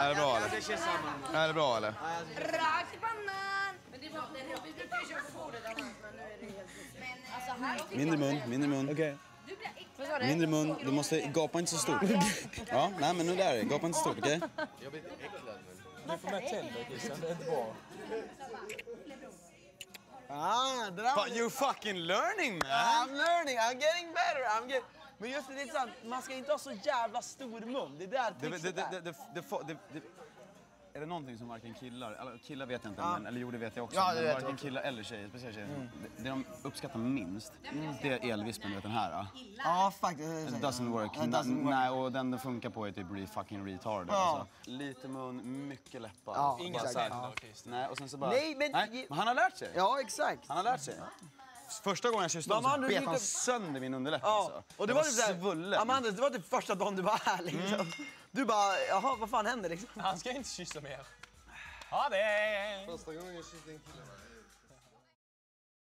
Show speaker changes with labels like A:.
A: Är det bra eller?
B: Jag ska kyssa honom.
A: Är det bra eller?
C: Rakt! Men det var, det, vi brukar ju köra fodet annars, men nu är det helt Alltså här tycker
D: Mindre mun, mindre mun.
E: Okej.
C: Du blir äcklad.
D: Mindre mun, du måste gapa inte så stort. Ja, nej men nu där, gapa inte så stort, okej?
E: Du får med tänder Christian, det är inte bra.
B: Ah, det där var
A: But you fucking learning man!
B: I'm learning, I'm getting better. I'm get... Men just det, det är sant, man ska inte ha så jävla stor mun. Det är där
A: Det, det,
B: trixet
A: det,
B: är.
A: det, det, det, får- det, det, är det någonting som varken killar, eller killar vet jag inte,
B: Ja.
A: men, eller jo det vet jag också,
B: Ja, det
A: men varken
B: också.
A: killar eller tjejer, speciellt tjejer, det, det de uppskattar minst, det är elvispen, du vet den här. ja.
B: Ja, faktiskt.
A: It doesn't work.
B: It doesn't work.
A: Nej, och den den funkar på är typ re fucking retard.
B: Ja.
A: Alltså. Lite mun, mycket läppar.
B: Ja,
E: Inga tänder Christian.
A: Nej, och sen så bara...
B: Nej, men-
A: Nej, men han har lärt sig.
B: Ja, exakt.
A: Han har lärt sig. Första gången jag kysste honom så bet han sönder min underläpp
B: Ja,
A: alltså.
B: och det
A: Jag
B: var typ såhär,
A: svullen.
B: Amanda, det var typ första dagen du var här liksom. Du bara, jaha vad fan händer liksom?
E: Han ska inte kyssa mer. Ha det!
F: Första gången jag kysste en kille.